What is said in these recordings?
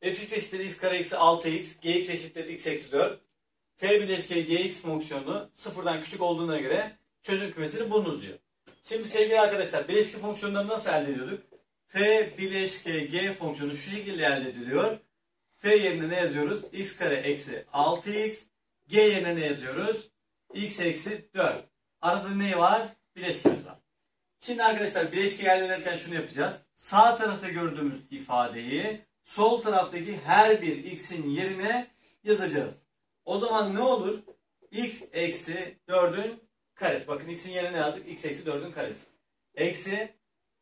fx eşittir x kare eksi 6x, gx eşittir x eksi 4. f bileşke gx fonksiyonu sıfırdan küçük olduğuna göre çözüm kümesini bulunuz diyor. Şimdi sevgili arkadaşlar bileşke fonksiyonları nasıl elde ediyorduk? f bileşke g fonksiyonu şu şekilde elde ediliyor. f yerine ne yazıyoruz? x kare eksi 6x. g yerine ne yazıyoruz? x eksi 4. Arada ne var? Bileşkemiz var. Şimdi arkadaşlar bileşke elde ederken şunu yapacağız. Sağ tarafta gördüğümüz ifadeyi sol taraftaki her bir x'in yerine yazacağız. O zaman ne olur? x eksi 4'ün karesi. Bakın x'in yerine ne yazdık? x eksi 4'ün karesi. Eksi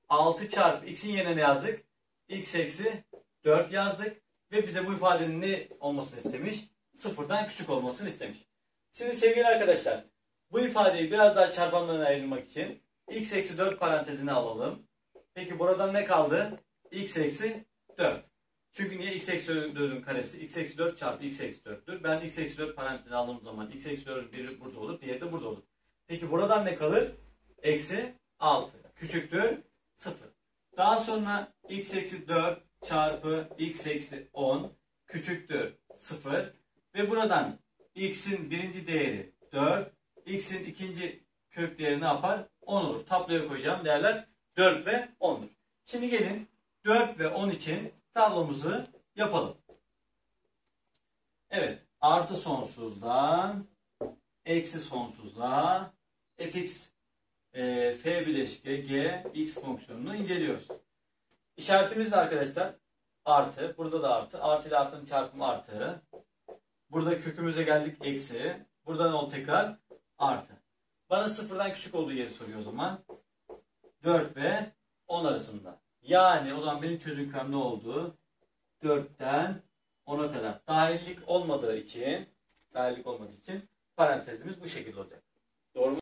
6 çarpı x'in yerine ne yazdık? x eksi 4 yazdık. Ve bize bu ifadenin ne olmasını istemiş? Sıfırdan küçük olmasını istemiş. Şimdi sevgili arkadaşlar bu ifadeyi biraz daha çarpanlarına ayırmak için x eksi 4 parantezine alalım. Peki buradan ne kaldı? x eksi 4. Çünkü niye x eksi 4'ün karesi? x eksi 4 çarpı x eksi 4'tür. Ben x eksi 4 parantezine aldığım zaman x eksi 4'ün biri burada olur, diğeri de burada olur. Peki buradan ne kalır? Eksi 6. Küçüktür 0. Daha sonra x eksi 4 çarpı x eksi 10 küçüktür 0. Ve buradan x'in birinci değeri 4, x'in ikinci kök değeri ne yapar? 10 olur. Tabloya koyacağım değerler 4 ve 10'dur. Şimdi gelin 4 ve 10 için tablomuzu yapalım. Evet. Artı sonsuzdan eksi sonsuza fx e, f bileşke g x fonksiyonunu inceliyoruz. İşaretimiz ne arkadaşlar? Artı. Burada da artı. Artı ile artının çarpımı artı. Burada kökümüze geldik eksi. Burada ne oldu tekrar? Artı. Bana sıfırdan küçük olduğu yeri soruyor o zaman. 4 ve 10 arasında. Yani o zaman benim çözüm kümem ne oldu? 4'ten 10'a kadar. Dahillik olmadığı için dahillik olmadığı için parantezimiz bu şekilde olacak. Doğru mu?